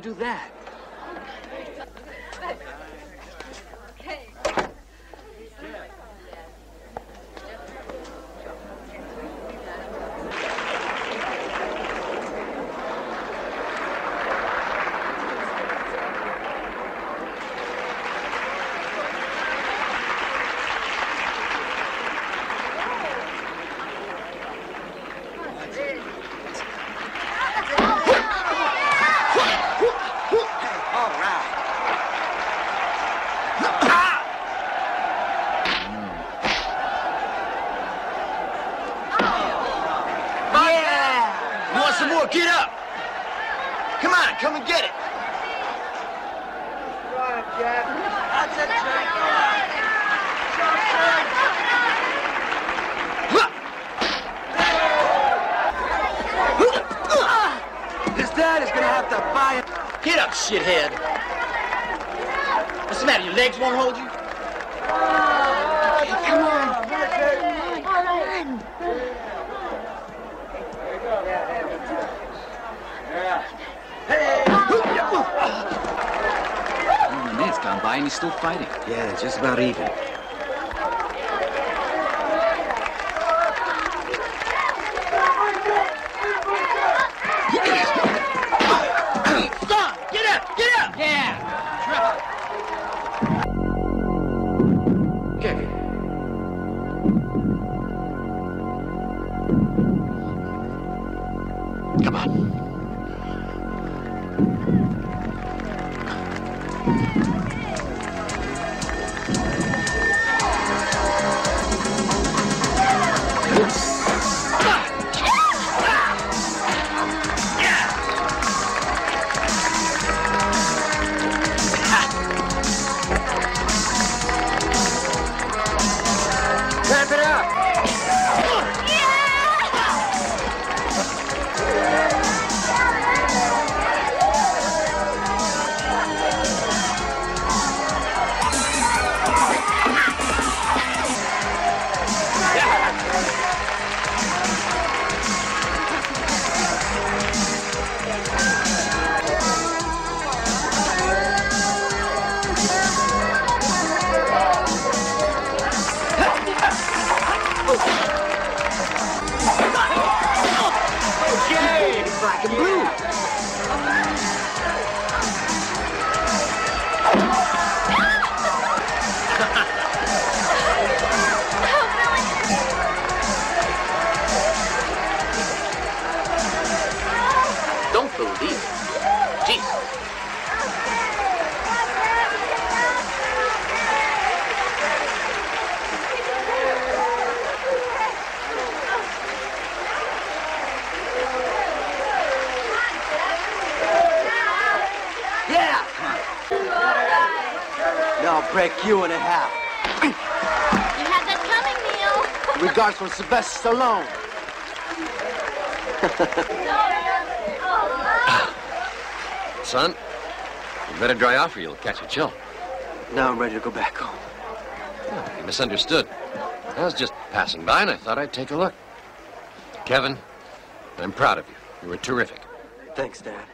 you do that? Get up. Come on, come and get it. His dad is gonna have to buy. Get up, shithead. What's the matter? Your legs won't hold you? Oh, come on. Come on. Only minutes gone by and he's still fighting. Yeah, just about even. Stop! Get up! Get up! Yeah! Yes. Okay, I'll break you in half. You had that coming, Neil. Regards from Sylvester Stallone. Son, you better dry off or you'll catch a chill. Now I'm ready to go back home. Oh, you misunderstood. I was just passing by and I thought I'd take a look. Kevin, I'm proud of you. You were terrific. Thanks, Dad.